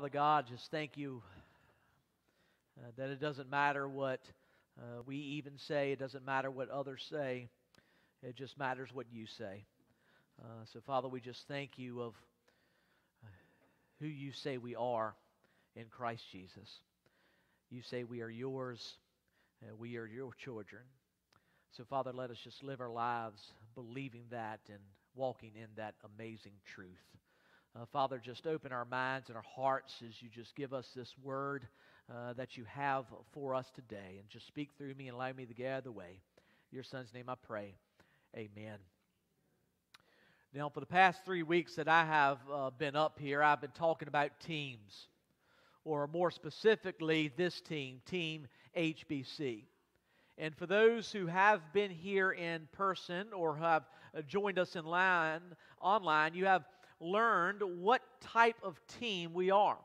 Father God, just thank you uh, that it doesn't matter what uh, we even say, it doesn't matter what others say, it just matters what you say. Uh, so, Father, we just thank you of uh, who you say we are in Christ Jesus. You say we are yours, and we are your children. So, Father, let us just live our lives believing that and walking in that amazing truth. Uh, Father, just open our minds and our hearts as you just give us this word uh, that you have for us today. And just speak through me and allow me to get out of the way. Your son's name I pray. Amen. Now, for the past three weeks that I have uh, been up here, I've been talking about teams, or more specifically, this team, Team HBC. And for those who have been here in person or have uh, joined us in line, online, you have learned what type of team we are.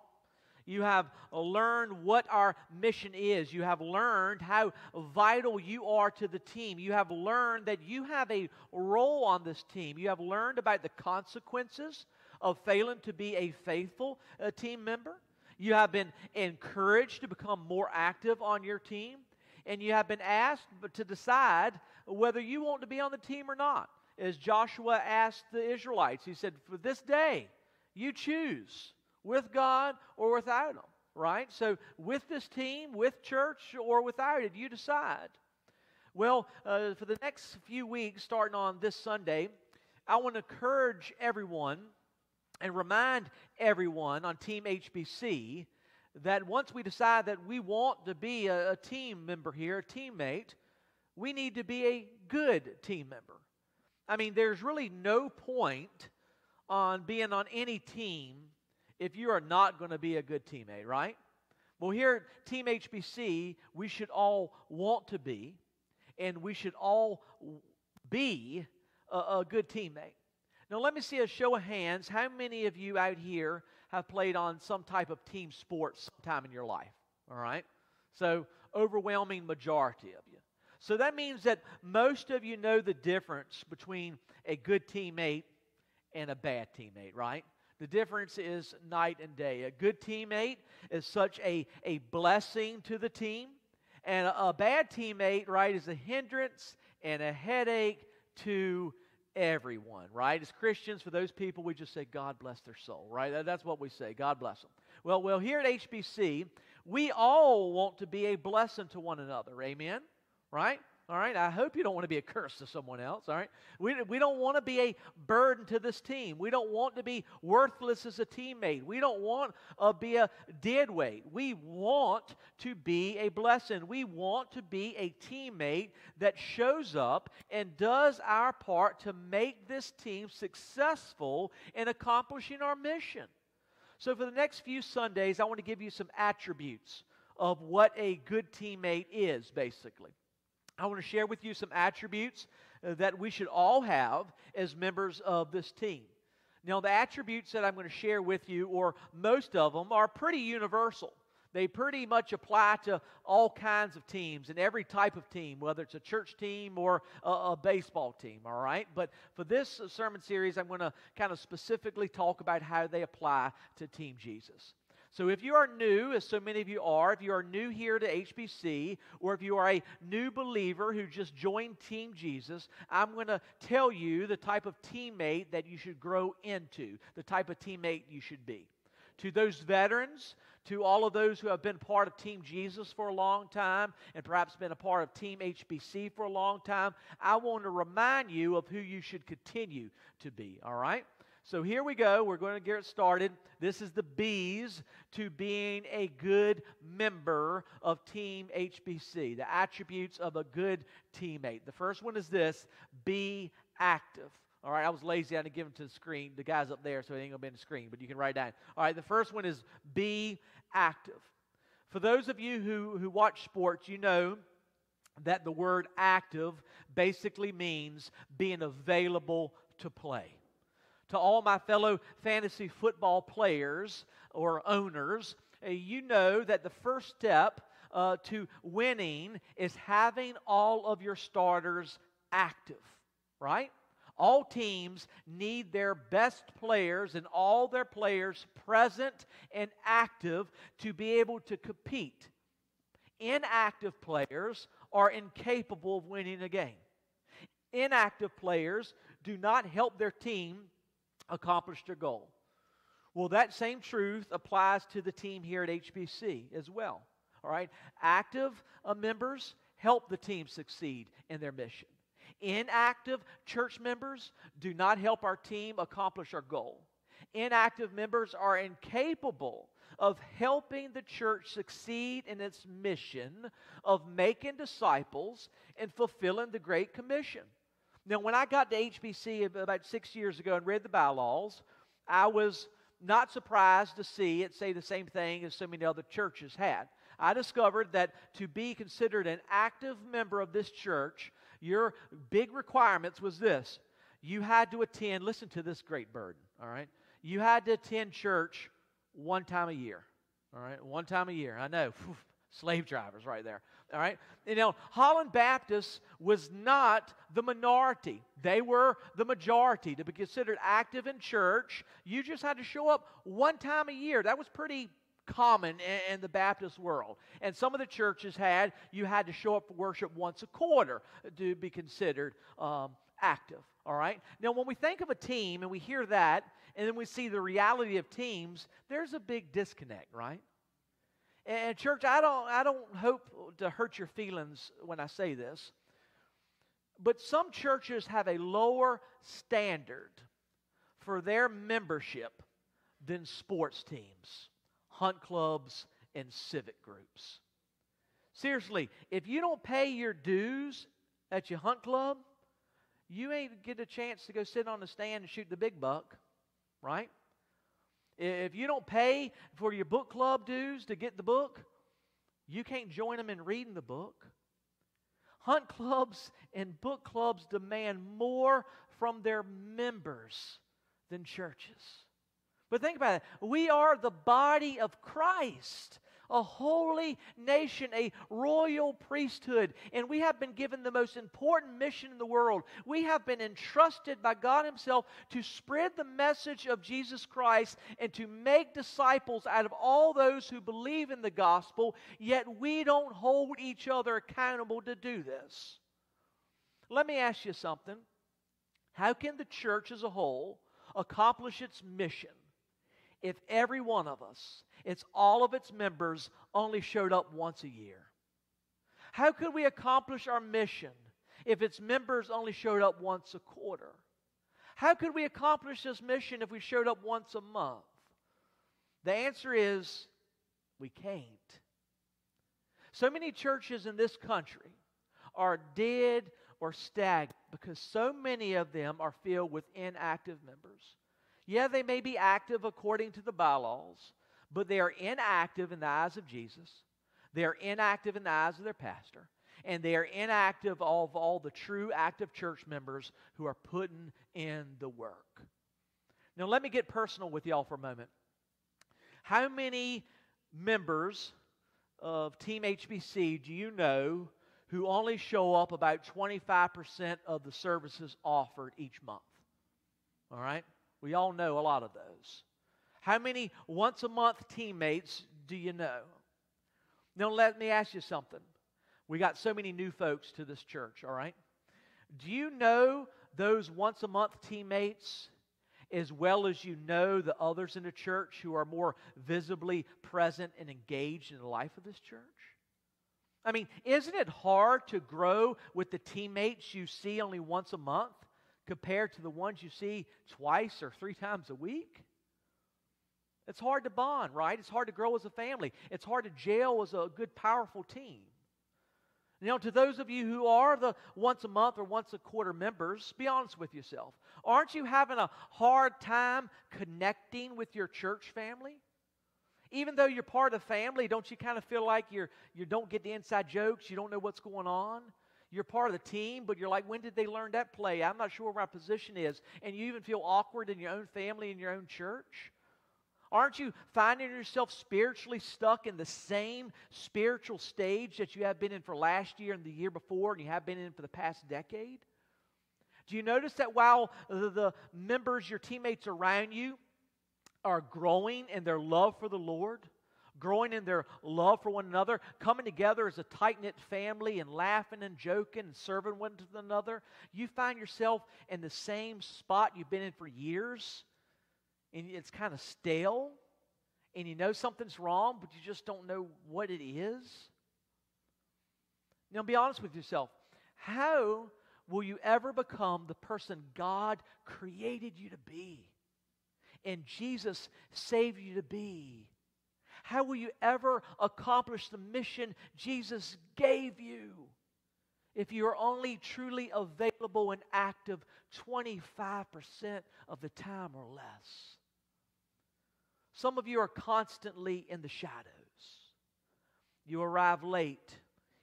You have learned what our mission is. You have learned how vital you are to the team. You have learned that you have a role on this team. You have learned about the consequences of failing to be a faithful uh, team member. You have been encouraged to become more active on your team. And you have been asked to decide whether you want to be on the team or not. As Joshua asked the Israelites, he said, For this day, you choose with God or without Him, right? So, with this team, with church, or without it, you decide. Well, uh, for the next few weeks, starting on this Sunday, I want to encourage everyone and remind everyone on Team HBC that once we decide that we want to be a, a team member here, a teammate, we need to be a good team member. I mean, there's really no point on being on any team if you are not going to be a good teammate, right? Well, here at Team HBC, we should all want to be, and we should all be a, a good teammate. Now, let me see a show of hands. How many of you out here have played on some type of team sport sometime in your life? All right? So, overwhelming majority of you. So that means that most of you know the difference between a good teammate and a bad teammate, right? The difference is night and day. A good teammate is such a, a blessing to the team, and a, a bad teammate, right, is a hindrance and a headache to everyone, right? As Christians, for those people, we just say, God bless their soul, right? That's what we say, God bless them. Well, well, here at HBC, we all want to be a blessing to one another, amen? Right? All right, I hope you don't want to be a curse to someone else. All right, we, we don't want to be a burden to this team. We don't want to be worthless as a teammate. We don't want to be a dead weight. We want to be a blessing. We want to be a teammate that shows up and does our part to make this team successful in accomplishing our mission. So, for the next few Sundays, I want to give you some attributes of what a good teammate is, basically. I want to share with you some attributes uh, that we should all have as members of this team. Now, the attributes that I'm going to share with you, or most of them, are pretty universal. They pretty much apply to all kinds of teams and every type of team, whether it's a church team or a, a baseball team, all right? But for this sermon series, I'm going to kind of specifically talk about how they apply to Team Jesus. So, if you are new, as so many of you are, if you are new here to HBC, or if you are a new believer who just joined Team Jesus, I'm going to tell you the type of teammate that you should grow into, the type of teammate you should be. To those veterans, to all of those who have been part of Team Jesus for a long time and perhaps been a part of Team HBC for a long time, I want to remind you of who you should continue to be, all right? So here we go. We're going to get started. This is the B's to being a good member of Team HBC, the attributes of a good teammate. The first one is this be active. All right, I was lazy. I didn't give them to the screen. The guy's up there, so it ain't going to be on the screen, but you can write down. All right, the first one is be active. For those of you who, who watch sports, you know that the word active basically means being available to play to all my fellow fantasy football players or owners, uh, you know that the first step uh, to winning is having all of your starters active, right? All teams need their best players and all their players present and active to be able to compete. Inactive players are incapable of winning a game. Inactive players do not help their team accomplish their goal. Well, that same truth applies to the team here at HBC as well. All right? Active uh, members help the team succeed in their mission. Inactive church members do not help our team accomplish our goal. Inactive members are incapable of helping the church succeed in its mission of making disciples and fulfilling the Great Commission. Now, when I got to HBC about six years ago and read the bylaws, I was not surprised to see it say the same thing as so many other churches had. I discovered that to be considered an active member of this church, your big requirements was this. You had to attend, listen to this great burden, all right? You had to attend church one time a year, all right? One time a year. I know, slave drivers right there, all right? You know, Holland Baptist was not the minority, they were the majority. To be considered active in church, you just had to show up one time a year. That was pretty common in, the Baptist world. And some of the churches had, you had to show up for worship once a quarter to be considered um, active. All right? Now, when we think of a team and we hear that, and then we see the reality of teams, there's a big disconnect, right? And church, I don't, I don't hope to hurt your feelings when I say this, but some churches have a lower standard for their membership than sports teams hunt clubs, and civic groups. Seriously, if you don't pay your dues at your hunt club, you ain't get a chance to go sit on the stand and shoot the big buck, right? If you don't pay for your book club dues to get the book, you can't join them in reading the book. Hunt clubs and book clubs demand more from their members than churches. But think about it. We are the body of Christ, a holy nation, a royal priesthood, and we have been given the most important mission in the world. We have been entrusted by God Himself to spread the message of Jesus Christ and to make disciples out of all those who believe in the gospel, yet we don't hold each other accountable to do this. Let me ask you something. How can the church as a whole accomplish its mission if every one of us, it's all of its members, only showed up once a year? How could we accomplish our mission if its members only showed up once a quarter? How could we accomplish this mission if we showed up once a month? The answer is we can't. So many churches in this country are dead or stagnant because so many of them are filled with inactive members. Yeah, they may be active according to the bylaws, but they are inactive in the eyes of Jesus. They are inactive in the eyes of their pastor. And they are inactive of all the true active church members who are putting in the work. Now, let me get personal with y'all for a moment. How many members of Team HBC do you know who only show up about 25% of the services offered each month? All right? We all know a lot of those. How many once a month teammates do you know? Now, let me ask you something. We got so many new folks to this church, all right? Do you know those once a month teammates as well as you know the others in the church who are more visibly present and engaged in the life of this church? I mean, isn't it hard to grow with the teammates you see only once a month? Compared to the ones you see twice or three times a week? It's hard to bond, right? It's hard to grow as a family. It's hard to jail as a good, powerful team. You know, to those of you who are the once a month or once a quarter members, be honest with yourself. Aren't you having a hard time connecting with your church family? Even though you're part of the family, don't you kind of feel like you're, you don't get the inside jokes? You don't know what's going on? You're part of the team, but you're like, when did they learn that play? I'm not sure where my position is. And you even feel awkward in your own family, in your own church. Aren't you finding yourself spiritually stuck in the same spiritual stage that you have been in for last year and the year before, and you have been in for the past decade? Do you notice that while the, the members, your teammates around you, are growing in their love for the Lord, growing in their love for one another, coming together as a tight knit family and laughing and joking and serving one to another, you find yourself in the same spot you've been in for years, and it's kind of stale, and you know something's wrong, but you just don't know what it is. Now, be honest with yourself. How will you ever become the person God created you to be and Jesus saved you to be? How will you ever accomplish the mission Jesus gave you if you are only truly available and active 25% of the time or less? Some of you are constantly in the shadows. You arrive late.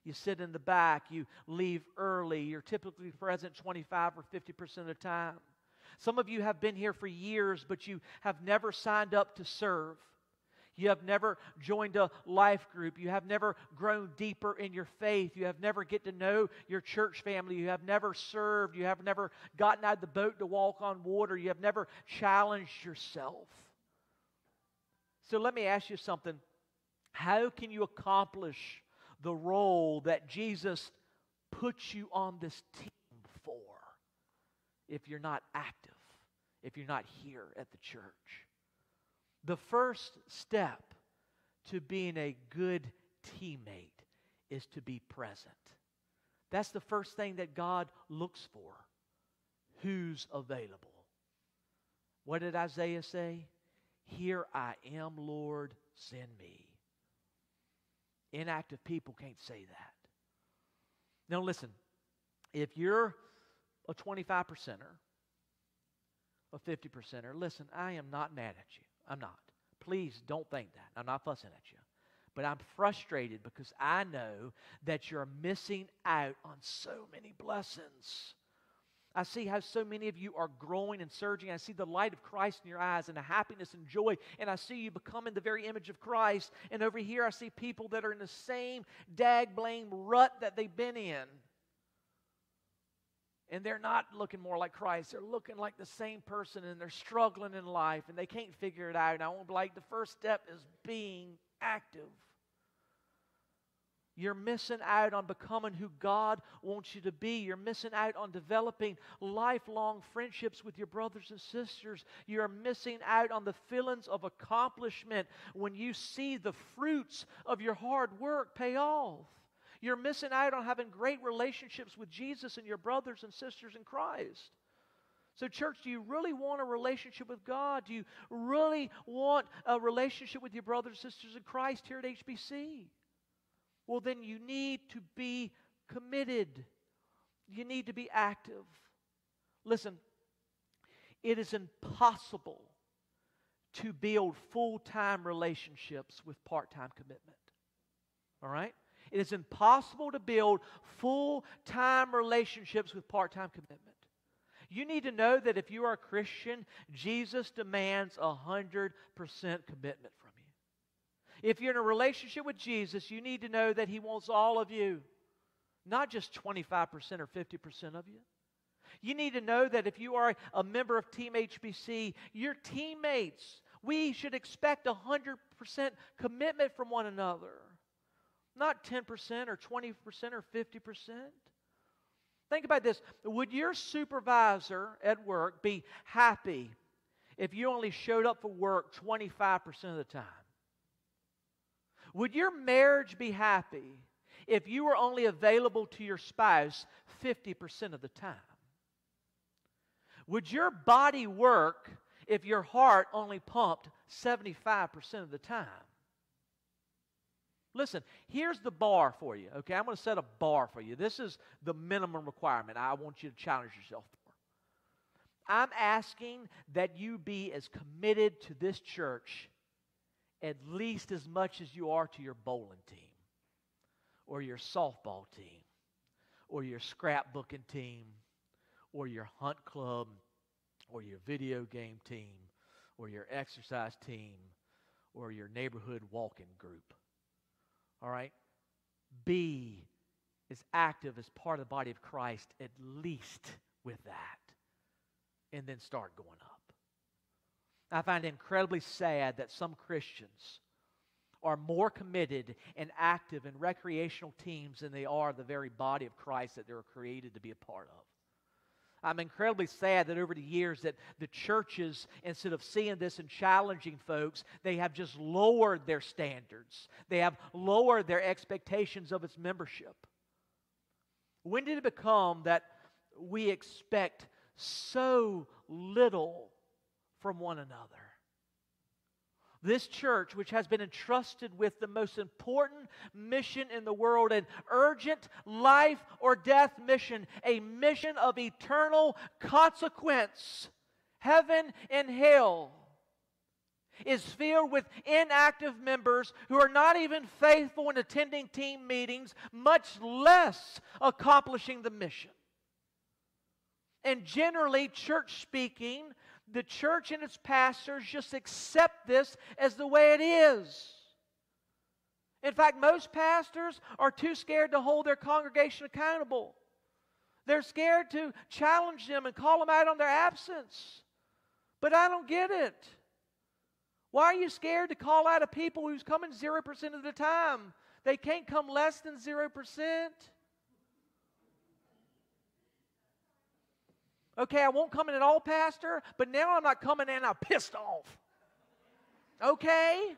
You sit in the back. You leave early. You're typically present 25 or 50% of the time. Some of you have been here for years, but you have never signed up to serve. You have never joined a life group. You have never grown deeper in your faith. You have never get to know your church family. You have never served. You have never gotten out of the boat to walk on water. You have never challenged yourself. So let me ask you something. How can you accomplish the role that Jesus puts you on this team for if you're not active, if you're not here at the church? The first step to being a good teammate is to be present. That's the first thing that God looks for. Who's available? What did Isaiah say? Here I am, Lord, send me. Inactive people can't say that. Now, listen, if you're a 25 percenter, a 50 percenter, listen, I am not mad at you. I'm not. Please don't think that. I'm not fussing at you. But I'm frustrated because I know that you're missing out on so many blessings. I see how so many of you are growing and surging. I see the light of Christ in your eyes and the happiness and joy. And I see you becoming the very image of Christ. And over here, I see people that are in the same dag blame rut that they've been in and they're not looking more like Christ. They're looking like the same person and they're struggling in life and they can't figure it out. And I won't be like, the first step is being active. You're missing out on becoming who God wants you to be. You're missing out on developing lifelong friendships with your brothers and sisters. You're missing out on the feelings of accomplishment when you see the fruits of your hard work pay off. You're missing out on having great relationships with Jesus and your brothers and sisters in Christ. So, church, do you really want a relationship with God? Do you really want a relationship with your brothers and sisters in Christ here at HBC? Well, then you need to be committed. You need to be active. Listen, it is impossible to build full time relationships with part time commitment. All right? It is impossible to build full time relationships with part time commitment. You need to know that if you are a Christian, Jesus demands 100% commitment from you. If you're in a relationship with Jesus, you need to know that He wants all of you, not just 25% or 50% of you. You need to know that if you are a member of Team HBC, your teammates, we should expect 100% commitment from one another. Not 10% or 20% or 50%. Think about this. Would your supervisor at work be happy if you only showed up for work 25% of the time? Would your marriage be happy if you were only available to your spouse 50% of the time? Would your body work if your heart only pumped 75% of the time? Listen, here's the bar for you, okay? I'm going to set a bar for you. This is the minimum requirement I want you to challenge yourself for. I'm asking that you be as committed to this church at least as much as you are to your bowling team or your softball team or your scrapbooking team or your hunt club or your video game team or your exercise team or your neighborhood walking group. All right? Be as active as part of the body of Christ at least with that and then start going up. I find it incredibly sad that some Christians are more committed and active in recreational teams than they are the very body of Christ that they were created to be a part of. I'm incredibly sad that over the years that the churches, instead of seeing this and challenging folks, they have just lowered their standards. They have lowered their expectations of its membership. When did it become that we expect so little from one another? This church, which has been entrusted with the most important mission in the world, an urgent life or death mission, a mission of eternal consequence, heaven and hell, is filled with inactive members who are not even faithful in attending team meetings, much less accomplishing the mission. And generally, church speaking, the church and its pastors just accept this as the way it is. In fact, most pastors are too scared to hold their congregation accountable. They're scared to challenge them and call them out on their absence. But I don't get it. Why are you scared to call out a people who's coming 0% of the time? They can't come less than 0%. Okay, I won't come in at all, Pastor, but now I'm not coming in, I'm pissed off. Okay?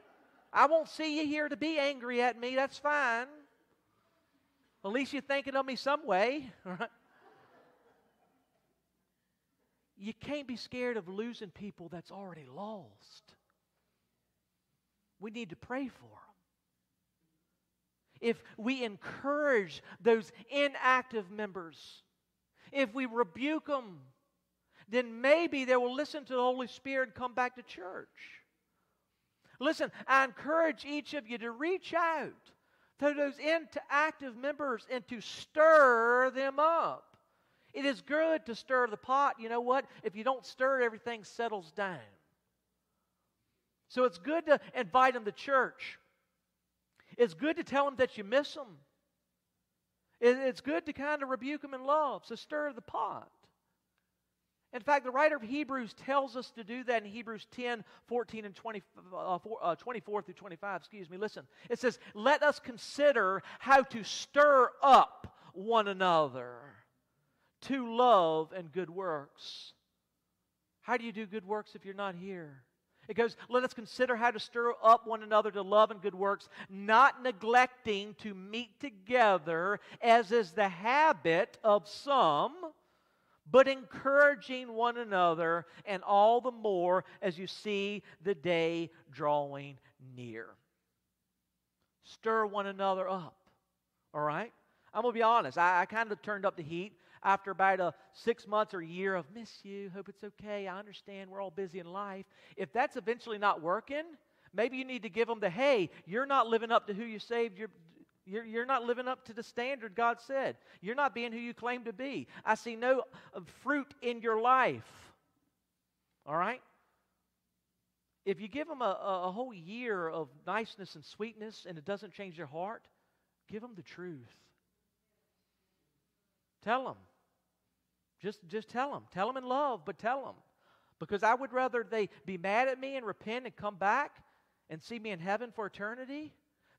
I won't see you here to be angry at me, that's fine. At least you're thinking of me some way, right? You can't be scared of losing people that's already lost. We need to pray for them. If we encourage those inactive members, if we rebuke them, then maybe they will listen to the Holy Spirit and come back to church. Listen, I encourage each of you to reach out to those inactive members and to stir them up. It is good to stir the pot. You know what? If you don't stir, everything settles down. So it's good to invite them to church. It's good to tell them that you miss them. It's good to kind of rebuke them in love, so stir the pot. In fact, the writer of Hebrews tells us to do that in Hebrews 10, 14, and 20, uh, uh, 24 through 25. Excuse me. Listen. It says, Let us consider how to stir up one another to love and good works. How do you do good works if you're not here? It goes, let us consider how to stir up one another to love and good works, not neglecting to meet together, as is the habit of some, but encouraging one another, and all the more as you see the day drawing near. Stir one another up, all right? I'm going to be honest, I, I kind of turned up the heat after about a six months or a year of miss you, hope it's okay, I understand we're all busy in life. If that's eventually not working, maybe you need to give them the hey, you're not living up to who you saved you're, you're, you're not living up to the standard God said. You're not being who you claim to be. I see no uh, fruit in your life. All right? If you give them a, a, a whole year of niceness and sweetness and it doesn't change their heart, give them the truth. Tell them. Just, just tell them. Tell them in love, but tell them. Because I would rather they be mad at me and repent and come back and see me in heaven for eternity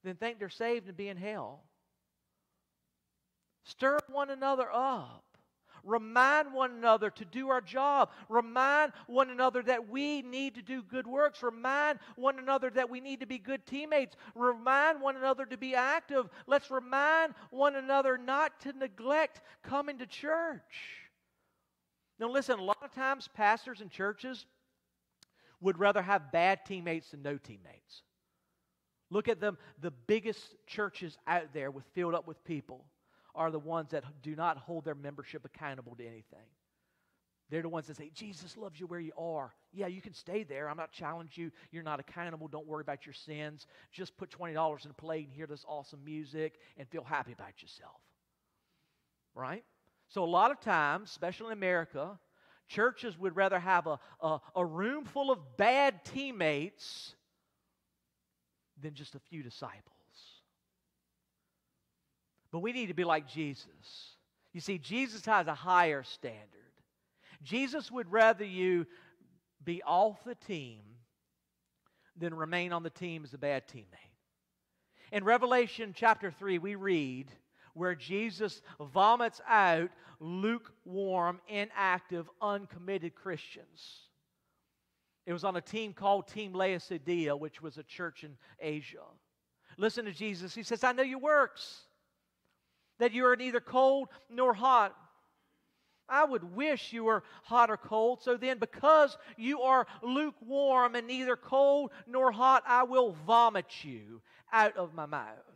than think they're saved and be in hell. Stir one another up. Remind one another to do our job. Remind one another that we need to do good works. Remind one another that we need to be good teammates. Remind one another to be active. Let's remind one another not to neglect coming to church. Now, listen, a lot of times pastors and churches would rather have bad teammates than no teammates. Look at them, the biggest churches out there with filled up with people are the ones that do not hold their membership accountable to anything. They're the ones that say, Jesus loves you where you are. Yeah, you can stay there. I'm not challenging you. You're not accountable. Don't worry about your sins. Just put $20 in a plate and hear this awesome music and feel happy about yourself. Right? So, a lot of times, especially in America, churches would rather have a, a, a room full of bad teammates than just a few disciples. But we need to be like Jesus. You see, Jesus has a higher standard. Jesus would rather you be off the team than remain on the team as a bad teammate. In Revelation chapter 3, we read where Jesus vomits out lukewarm, inactive, uncommitted Christians. It was on a team called Team Laodicea, which was a church in Asia. Listen to Jesus. He says, I know your works, that you are neither cold nor hot. I would wish you were hot or cold. So then, because you are lukewarm and neither cold nor hot, I will vomit you out of my mouth.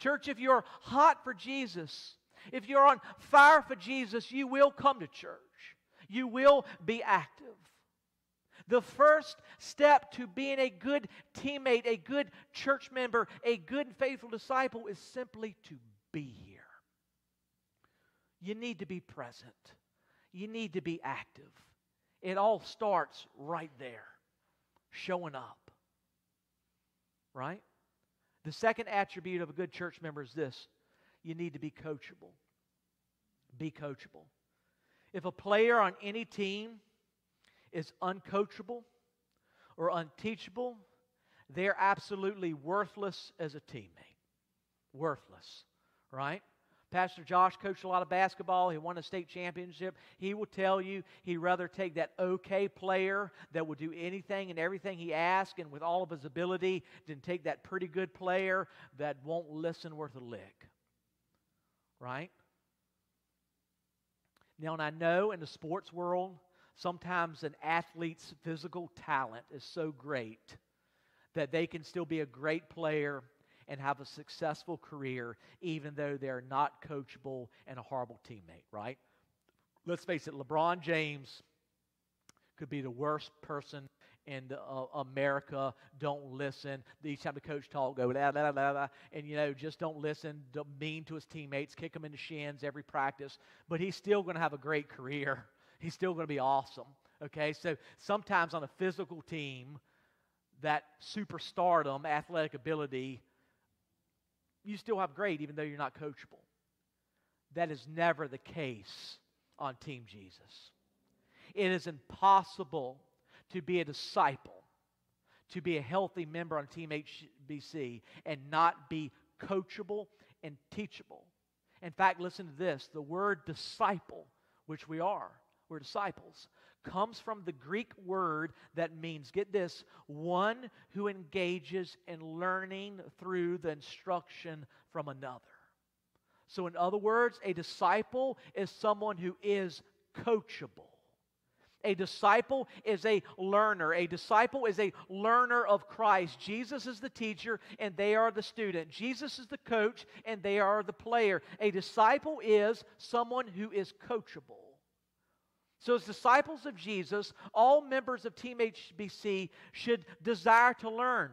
Church, if you're hot for Jesus, if you're on fire for Jesus, you will come to church. You will be active. The first step to being a good teammate, a good church member, a good and faithful disciple is simply to be here. You need to be present. You need to be active. It all starts right there, showing up. Right? The second attribute of a good church member is this you need to be coachable. Be coachable. If a player on any team is uncoachable or unteachable, they're absolutely worthless as a teammate. Worthless, right? Pastor Josh coached a lot of basketball. He won a state championship. He will tell you he'd rather take that okay player that will do anything and everything he asks and with all of his ability than take that pretty good player that won't listen worth a lick. Right? Now, and I know in the sports world, sometimes an athlete's physical talent is so great that they can still be a great player and have a successful career, even though they're not coachable and a horrible teammate, right? Let's face it, LeBron James could be the worst person in uh, America. Don't listen. Each time the coach talk, go blah, blah, blah, blah, and you know just don't listen. Don't mean to his teammates, kick him in the shins every practice. But he's still going to have a great career. He's still going to be awesome. Okay, so sometimes on a physical team, that superstardom, athletic ability you still have great even though you're not coachable. That is never the case on Team Jesus. It is impossible to be a disciple, to be a healthy member on Team HBC, and not be coachable and teachable. In fact, listen to this the word disciple, which we are, we're disciples, comes from the Greek word that means, get this, one who engages in learning through the instruction from another. So, in other words, a disciple is someone who is coachable. A disciple is a learner. A disciple is a learner of Christ. Jesus is the teacher and they are the student. Jesus is the coach and they are the player. A disciple is someone who is coachable. So, as disciples of Jesus, all members of Team HBC should desire to learn.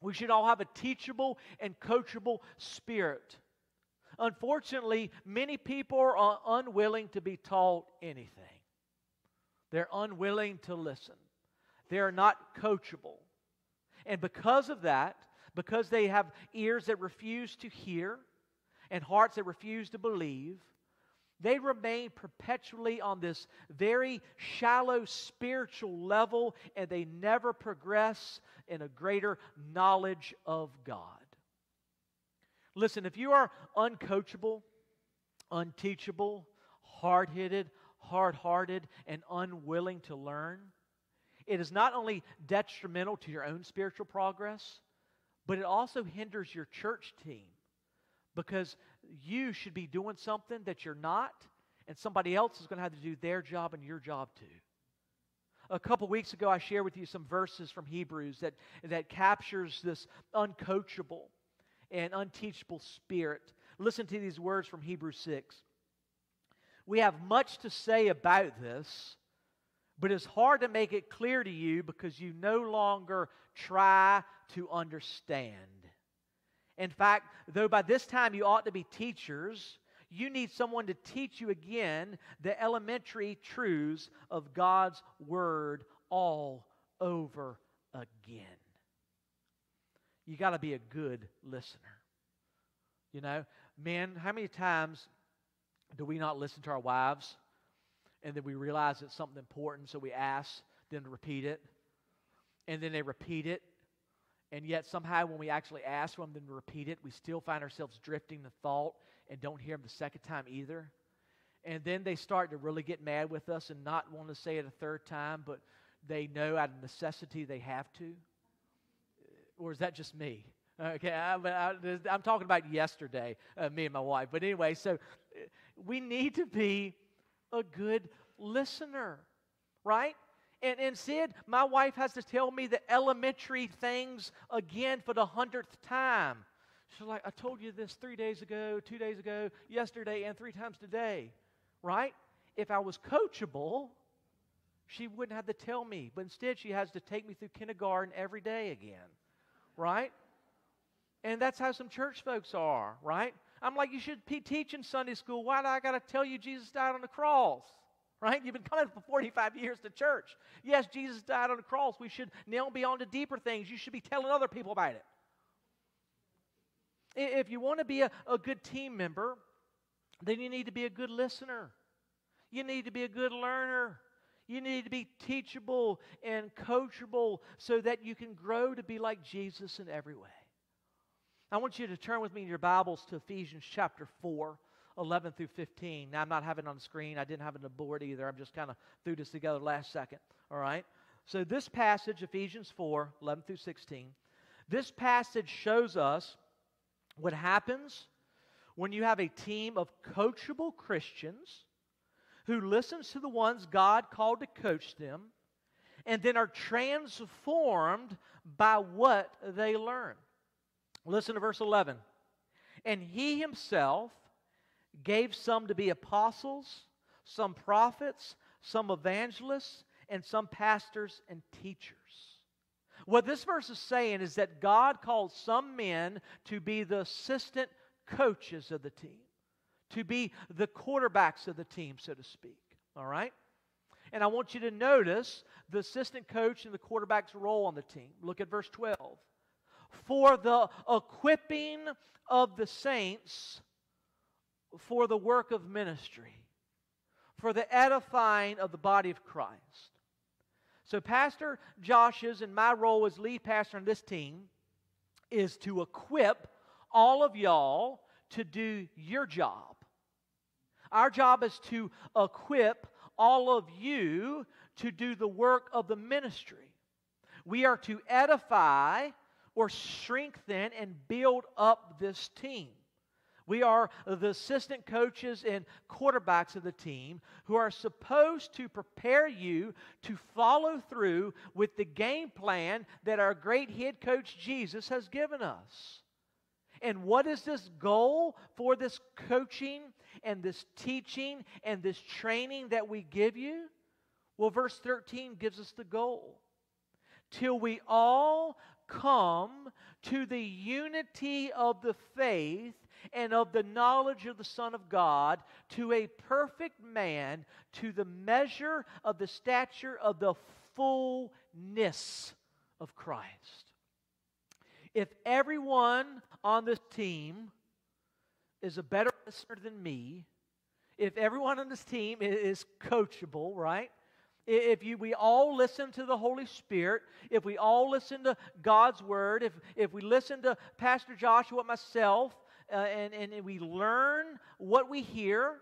We should all have a teachable and coachable spirit. Unfortunately, many people are unwilling to be taught anything. They're unwilling to listen. They are not coachable. And because of that, because they have ears that refuse to hear and hearts that refuse to believe, they remain perpetually on this very shallow spiritual level and they never progress in a greater knowledge of God. Listen, if you are uncoachable, unteachable, hard headed, hard hearted, and unwilling to learn, it is not only detrimental to your own spiritual progress, but it also hinders your church team because you should be doing something that you're not, and somebody else is going to have to do their job and your job too. A couple weeks ago, I shared with you some verses from Hebrews that, that captures this uncoachable and unteachable spirit. Listen to these words from Hebrews 6. We have much to say about this, but it's hard to make it clear to you because you no longer try to understand. In fact, though by this time you ought to be teachers, you need someone to teach you again the elementary truths of God's Word all over again. You got to be a good listener. You know, men, how many times do we not listen to our wives? and then we realize it's something important, so we ask them to repeat it, and then they repeat it, and yet somehow when we actually ask them to repeat it, we still find ourselves drifting the thought and don't hear them the second time either. And then they start to really get mad with us and not want to say it a third time, but they know out of necessity they have to. Or is that just me? Okay, I, am talking about yesterday, uh, me and my wife. But anyway, so uh, we need to be a good listener, right? And, and Sid, my wife has to tell me the elementary things again for the hundredth time. She's like, I told you this three days ago, two days ago, yesterday, and three times today, right? If I was coachable, she wouldn't have to tell me. But instead, she has to take me through kindergarten every day again, right? And that's how some church folks are, right? I'm like, you should be teaching Sunday school. Why do I got to tell you Jesus died on the cross? Right? You've been coming for 45 years to church. Yes, Jesus died on the cross. We should now be on to deeper things. You should be telling other people about it. If you want to be a, a good team member, then you need to be a good listener. You need to be a good learner. You need to be teachable and coachable so that you can grow to be like Jesus in every way. I want you to turn with me in your Bibles to Ephesians chapter 4. 11 through 15. Now, I'm not having on the screen. I didn't have it on the board either. I'm just kind of threw this together last second. All right? So, this passage, Ephesians 4 11 through 16, this passage shows us what happens when you have a team of coachable Christians who listens to the ones God called to coach them and then are transformed by what they learn. Listen to verse 11. And he himself gave some to be apostles, some prophets, some evangelists, and some pastors and teachers. What this verse is saying is that God called some men to be the assistant coaches of the team, to be the quarterbacks of the team, so to speak. All right? And I want you to notice the assistant coach and the quarterback's role on the team. Look at verse 12. For the equipping of the saints for the work of ministry, for the edifying of the body of Christ. So, Pastor Josh's and my role as lead pastor on this team is to equip all of y'all to do your job. Our job is to equip all of you to do the work of the ministry. We are to edify or strengthen and build up this team. We are the assistant coaches and quarterbacks of the team who are supposed to prepare you to follow through with the game plan that our great head coach Jesus has given us. And what is this goal for this coaching and this teaching and this training that we give you? Well, verse 13 gives us the goal. Till we all come to the unity of the faith and of the knowledge of the Son of God to a perfect man, to the measure of the stature of the fullness of Christ. If everyone on this team is a better listener than me, if everyone on this team is coachable, right? If you, we all listen to the Holy Spirit, if we all listen to God's Word, if, if we listen to Pastor Joshua, myself, uh, and, and we learn what we hear,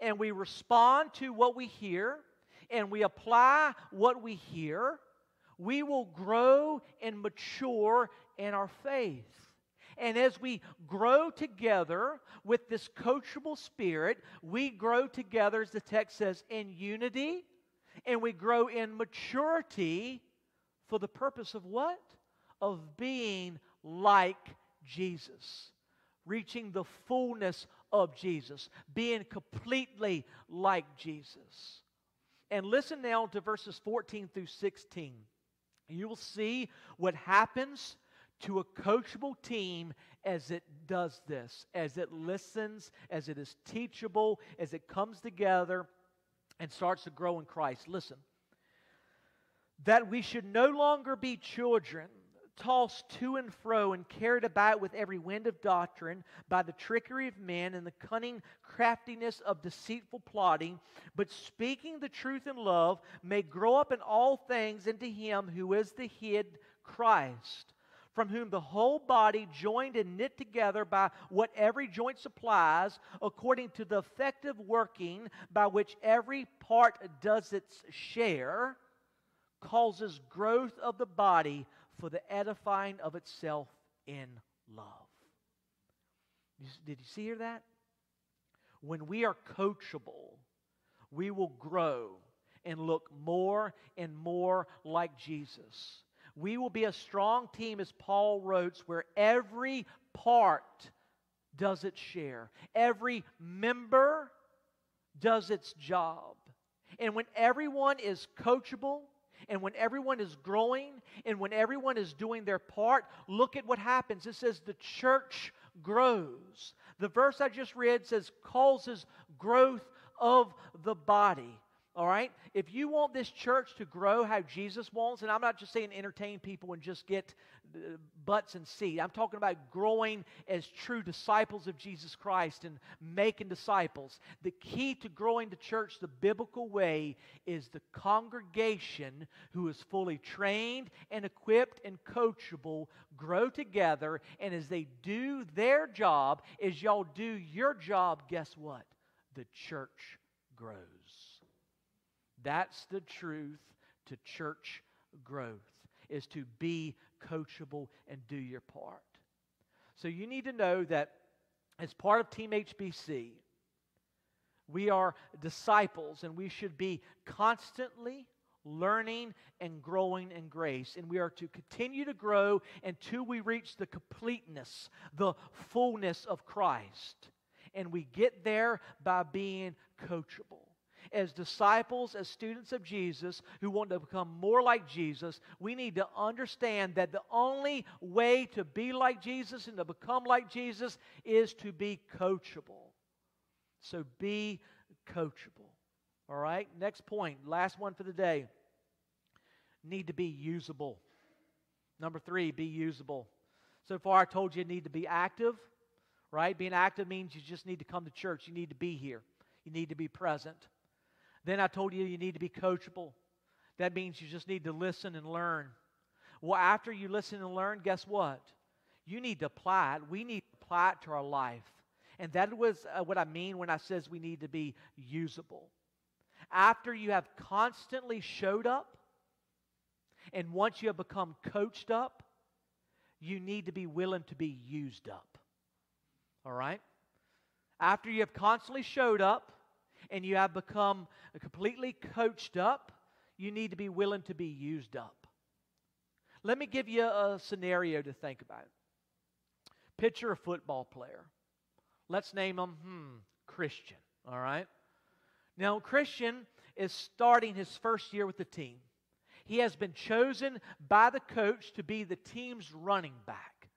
and we respond to what we hear, and we apply what we hear, we will grow and mature in our faith. And as we grow together with this coachable spirit, we grow together, as the text says, in unity, and we grow in maturity for the purpose of what? Of being like Jesus reaching the fullness of Jesus, being completely like Jesus. And listen now to verses 14 through 16. You will see what happens to a coachable team as it does this, as it listens, as it is teachable, as it comes together and starts to grow in Christ. Listen, that we should no longer be children tossed to and fro and carried about with every wind of doctrine by the trickery of men and the cunning craftiness of deceitful plotting, but speaking the truth in love, may grow up in all things into him who is the head, Christ, from whom the whole body, joined and knit together by what every joint supplies, according to the effective working by which every part does its share, causes growth of the body for the edifying of itself in love. Did you see that? When we are coachable, we will grow and look more and more like Jesus. We will be a strong team, as Paul wrote, where every part does its share, every member does its job. And when everyone is coachable, and when everyone is growing, and when everyone is doing their part, look at what happens. It says the church grows. The verse I just read says causes growth of the body. All right? If you want this church to grow how Jesus wants, and I'm not just saying entertain people and just get uh, butts and seats, I'm talking about growing as true disciples of Jesus Christ and making disciples. The key to growing the church the biblical way is the congregation who is fully trained and equipped and coachable grow together, and as they do their job, as y'all do your job, guess what? The church grows. That's the truth to church growth is to be coachable and do your part. So you need to know that as part of Team HBC, we are disciples and we should be constantly learning and growing in grace. And we are to continue to grow until we reach the completeness, the fullness of Christ. And we get there by being coachable as disciples, as students of Jesus who want to become more like Jesus, we need to understand that the only way to be like Jesus and to become like Jesus is to be coachable. So be coachable. All right? Next point, last one for the day. Need to be usable. Number three, be usable. So far, I told you you need to be active, right? Being active means you just need to come to church. You need to be here. You need to be present. Then I told you you need to be coachable. That means you just need to listen and learn. Well, after you listen and learn, guess what? You need to apply it. We need to apply it to our life. And that was uh, what I mean when I says we need to be usable. After you have constantly showed up, and once you have become coached up, you need to be willing to be used up. All right? After you have constantly showed up, and you have become completely coached up, you need to be willing to be used up. Let me give you a scenario to think about. Picture a football player. Let's name him, hmm, Christian, all right? Now, Christian is starting his first year with the team. He has been chosen by the coach to be the team's running back.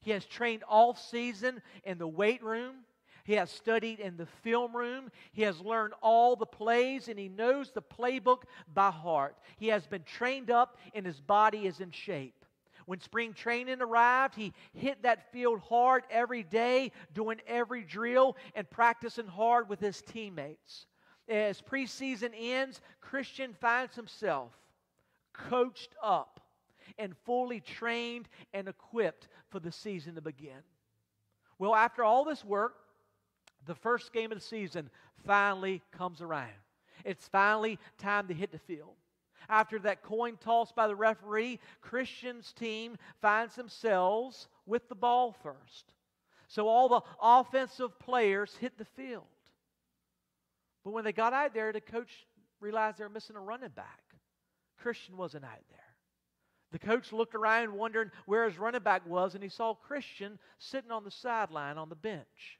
He has trained all season in the weight room. He has studied in the film room. He has learned all the plays and he knows the playbook by heart. He has been trained up and his body is in shape. When spring training arrived, he hit that field hard every day, doing every drill and practicing hard with his teammates. As preseason ends, Christian finds himself coached up and fully trained and equipped for the season to begin. Well, after all this work, the first game of the season finally comes around. It's finally time to hit the field. After that coin toss by the referee, Christian's team finds themselves with the ball first. So all the offensive players hit the field. But when they got out there, the coach realized they were missing a running back. Christian wasn't out there. The coach looked around wondering where his running back was, and he saw Christian sitting on the sideline on the bench.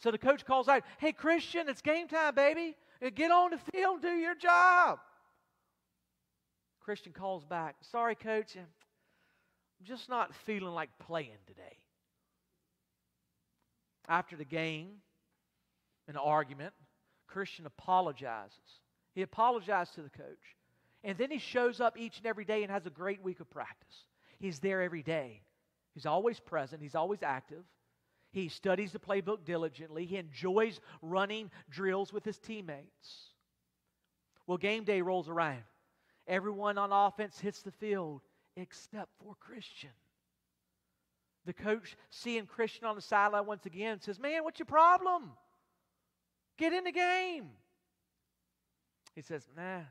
So the coach calls out, Hey, Christian, it's game time, baby. Uh, get on the field, do your job. Christian calls back, Sorry, coach, I'm just not feeling like playing today. After the game, an argument, Christian apologizes. He apologized to the coach. And then he shows up each and every day and has a great week of practice. He's there every day. He's always present, he's always active. He studies the playbook diligently. He enjoys running drills with his teammates. Well, game day rolls around. Everyone on offense hits the field except for Christian. The coach, seeing Christian on the sideline once again, says, Man, what's your problem? Get in the game. He says, Nah,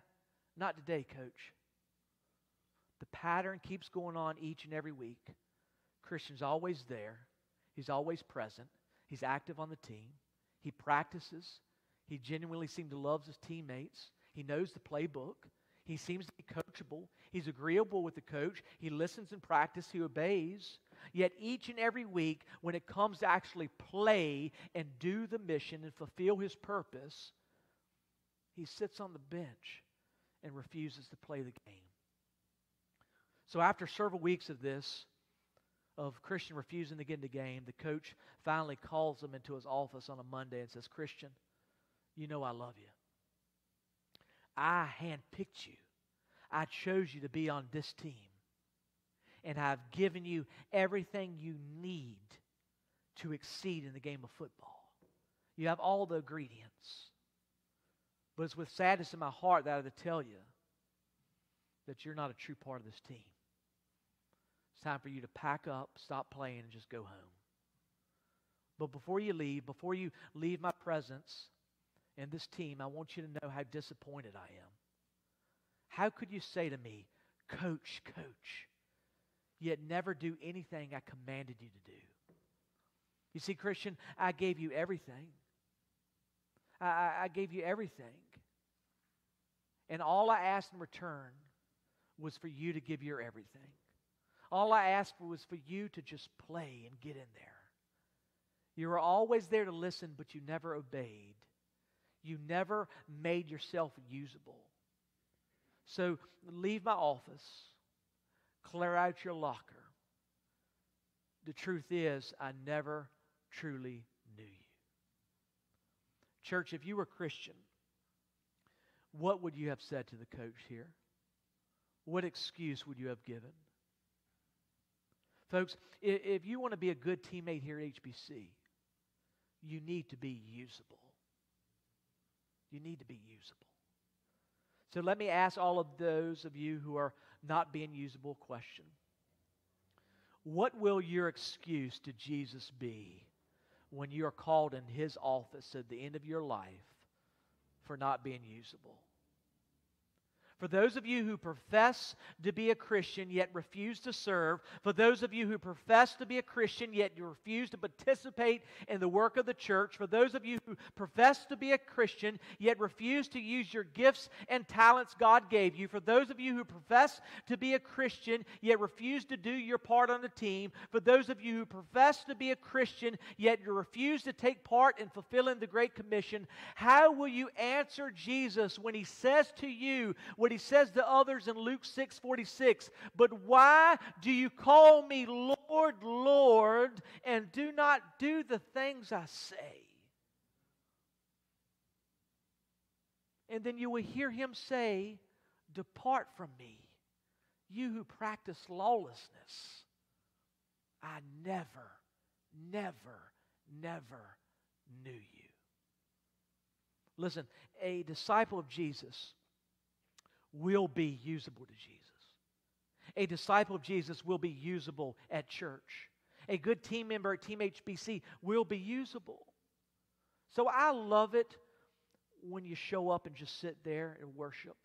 not today, coach. The pattern keeps going on each and every week. Christian's always there, he's always present, he's active on the team, he practices, he genuinely seems to love his teammates, he knows the playbook. He seems to be coachable. He's agreeable with the coach. He listens in practice. He obeys. Yet each and every week, when it comes to actually play and do the mission and fulfill his purpose, he sits on the bench and refuses to play the game. So after several weeks of this, of Christian refusing to get in the game, the coach finally calls him into his office on a Monday and says, Christian, you know I love you. I handpicked you. I chose you to be on this team. And I've given you everything you need to exceed in the game of football. You have all the ingredients. But it's with sadness in my heart that I have to tell you that you're not a true part of this team. It's time for you to pack up, stop playing, and just go home. But before you leave, before you leave my presence and this team, I want you to know how disappointed I am. How could you say to me, Coach, coach, yet never do anything I commanded you to do? You see, Christian, I gave you everything. I, I gave you everything. And all I asked in return was for you to give your everything. All I asked for was for you to just play and get in there. You were always there to listen, but you never obeyed. You never made yourself usable. So leave my office, clear out your locker. The truth is, I never truly knew you. Church, if you were Christian, what would you have said to the coach here? What excuse would you have given? Folks, if you want to be a good teammate here at HBC, you need to be usable. You need to be usable. So let me ask all of those of you who are not being usable question. What will your excuse to Jesus be when you are called in his office at the end of your life for not being usable? For those of you who profess to be a Christian yet refuse to serve, for those of you who profess to be a Christian yet you refuse to participate in the work of the church, for those of you who profess to be a Christian yet refuse to use your gifts and talents God gave you, for those of you who profess to be a Christian yet refuse to do your part on the team, for those of you who profess to be a Christian yet you refuse to take part in fulfilling the Great Commission, how will you answer Jesus when he says to you, what he says to others in Luke 6 46. But why do you call me Lord, Lord, and do not do the things I say? And then you will hear him say, Depart from me, you who practice lawlessness. I never, never, never knew you. Listen, a disciple of Jesus will be usable to Jesus. A disciple of Jesus will be usable at church. A good team member at Team HBC will be usable. So I love it when you show up and just sit there and worship.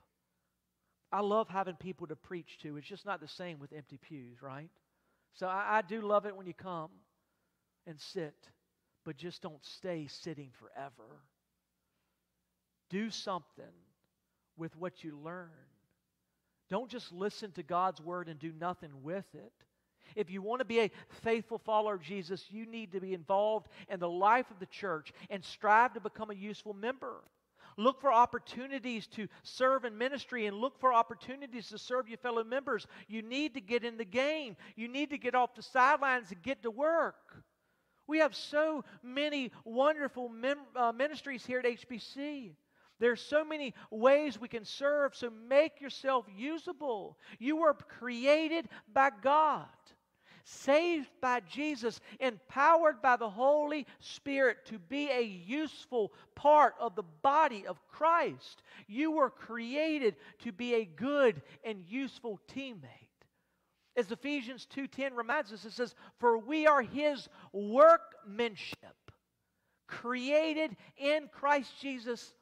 I love having people to preach to. It's just not the same with empty pews, right? So I, I do love it when you come and sit, but just don't stay sitting forever. Do something with what you learn. Don't just listen to God's word and do nothing with it. If you want to be a faithful follower of Jesus, you need to be involved in the life of the church and strive to become a useful member. Look for opportunities to serve in ministry and look for opportunities to serve your fellow members. You need to get in the game. You need to get off the sidelines and get to work. We have so many wonderful mem- uh, ministries here at HBC. There's so many ways we can serve, so make yourself usable. You were created by God, saved by Jesus, empowered by the Holy Spirit to be a useful part of the body of Christ. You were created to be a good and useful teammate. As Ephesians 2:10 reminds us, it says, "For we are his workmanship, created in Christ Jesus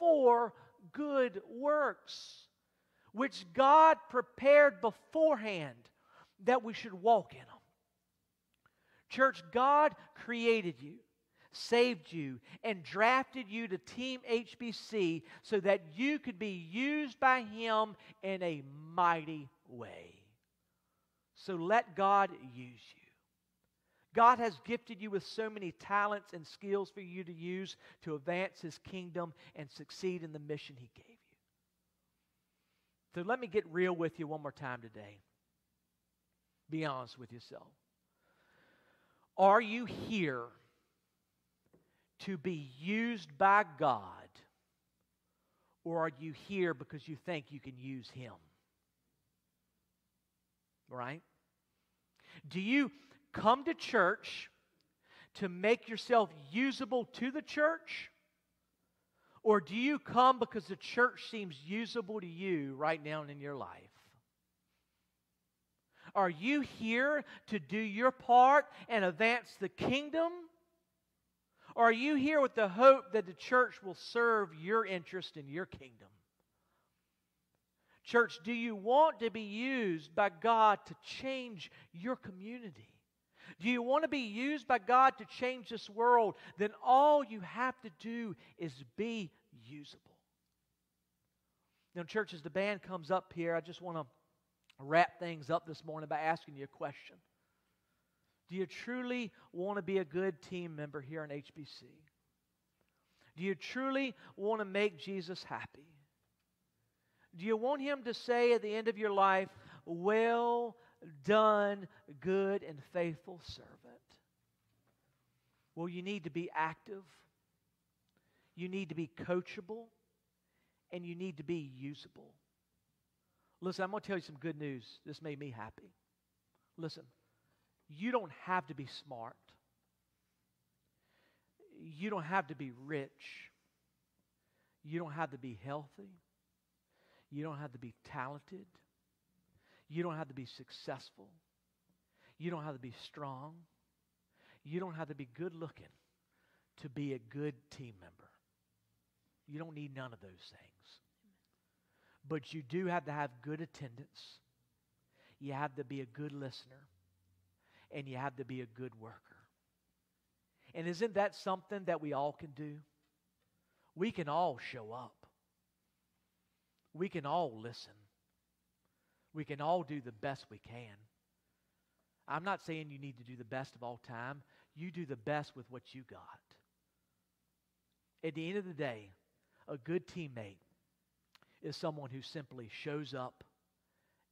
for good works, which God prepared beforehand that we should walk in them. Church, God created you, saved you, and drafted you to Team HBC so that you could be used by Him in a mighty way. So let God use you. God has gifted you with so many talents and skills for you to use to advance His kingdom and succeed in the mission He gave you. So let me get real with you one more time today. Be honest with yourself. Are you here to be used by God, or are you here because you think you can use Him? Right? Do you come to church to make yourself usable to the church? Or do you come because the church seems usable to you right now in your life? Are you here to do your part and advance the kingdom? Or are you here with the hope that the church will serve your interest in your kingdom? Church, do you want to be used by God to change your community? Do you want to be used by God to change this world? Then all you have to do is be usable. Now, church, as the band comes up here, I just want to wrap things up this morning by asking you a question. Do you truly want to be a good team member here in HBC? Do you truly want to make Jesus happy? Do you want him to say at the end of your life, Well done, good and faithful servant. Well, you need to be active, you need to be coachable, and you need to be usable. Listen, I'm going to tell you some good news. This made me happy. Listen, you don't have to be smart. You don't have to be rich. You don't have to be healthy. You don't have to be talented. You don't have to be successful. You don't have to be strong. You don't have to be good looking to be a good team member. You don't need none of those things. But you do have to have good attendance. You have to be a good listener. And you have to be a good worker. And isn't that something that we all can do? We can all show up. We can all listen. We can all do the best we can. I'm not saying you need to do the best of all time. You do the best with what you got. At the end of the day, a good teammate is someone who simply shows up,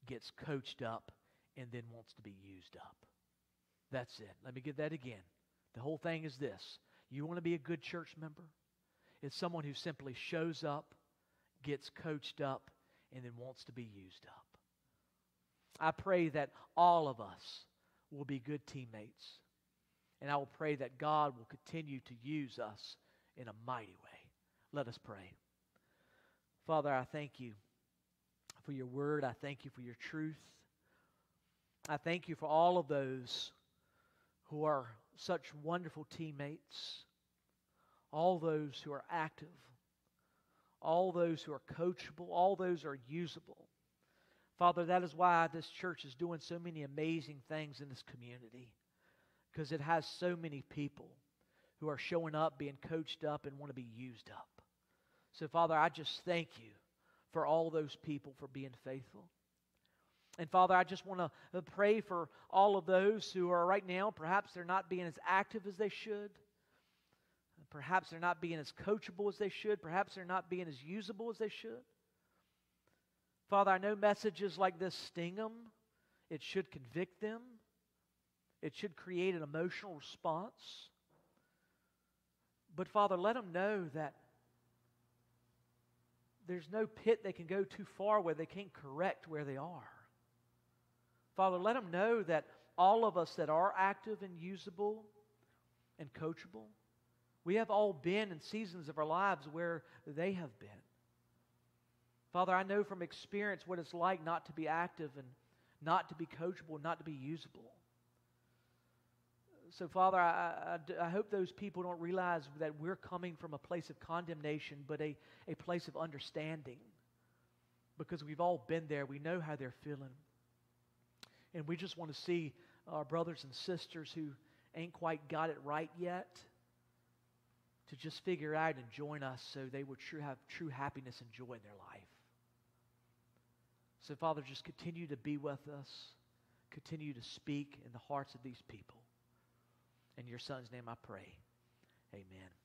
gets coached up, and then wants to be used up. That's it. Let me get that again. The whole thing is this you want to be a good church member? It's someone who simply shows up, gets coached up, and then wants to be used up. I pray that all of us will be good teammates. And I will pray that God will continue to use us in a mighty way. Let us pray. Father, I thank you for your word. I thank you for your truth. I thank you for all of those who are such wonderful teammates, all those who are active, all those who are coachable, all those who are usable. Father, that is why this church is doing so many amazing things in this community because it has so many people who are showing up, being coached up, and want to be used up. So, Father, I just thank you for all those people for being faithful. And Father, I just want to uh, pray for all of those who are right now, perhaps they're not being as active as they should. Perhaps they're not being as coachable as they should. Perhaps they're not being as usable as they should. Father, I know messages like this sting them. It should convict them. It should create an emotional response. But Father, let them know that there's no pit they can go too far where they can't correct where they are. Father, let them know that all of us that are active and usable and coachable, we have all been in seasons of our lives where they have been. Father, I know from experience what it's like not to be active and not to be coachable, not to be usable. So, Father, I, I, I, hope those people don't realize that we're coming from a place of condemnation, but a, a place of understanding. Because we've all been there, we know how they're feeling. And we just want to see our brothers and sisters who ain't quite got it right yet to just figure out and join us so they would true, have true happiness and joy in their life. So, Father, just continue to be with us, continue to speak in the hearts of these people. In your Son's name I pray. Amen.